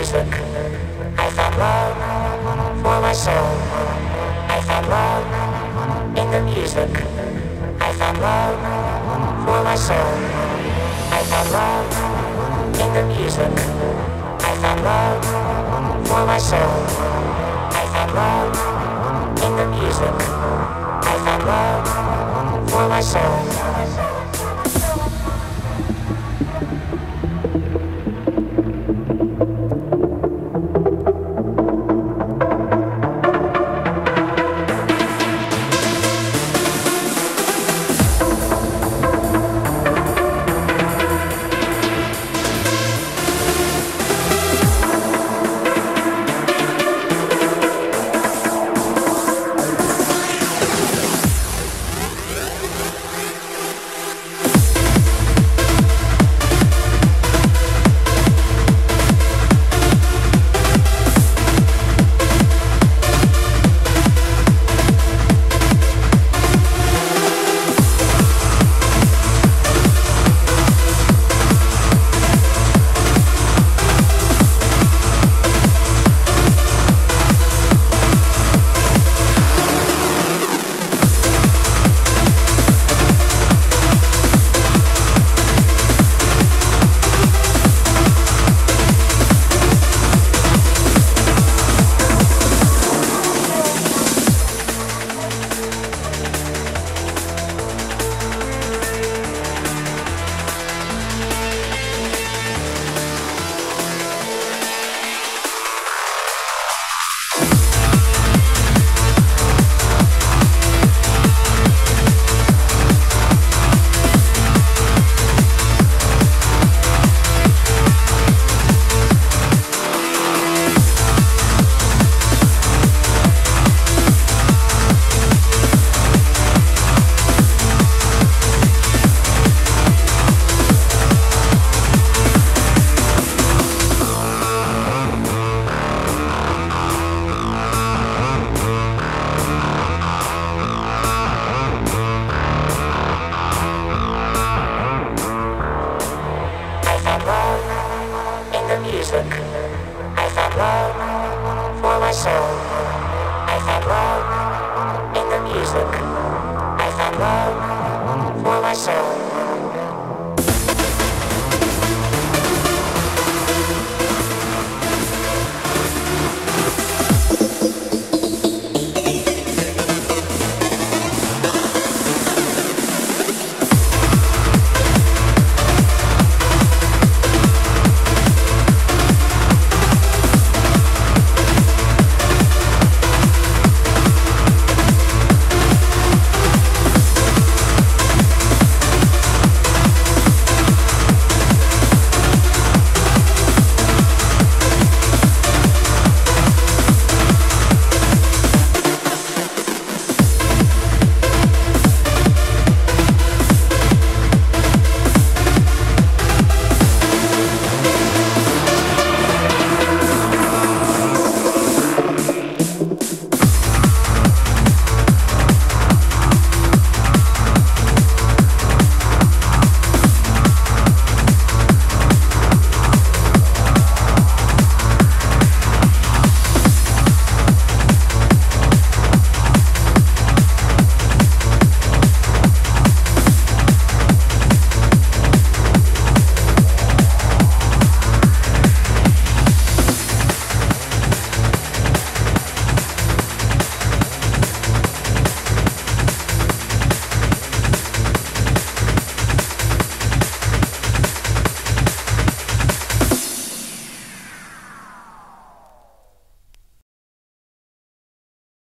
music. I found love for my soul. I found love in the music. I found love for my soul. I found love in the music. I found love for my soul. I found love in the music. I found love for my soul. Found love in the music. I found love for my soul.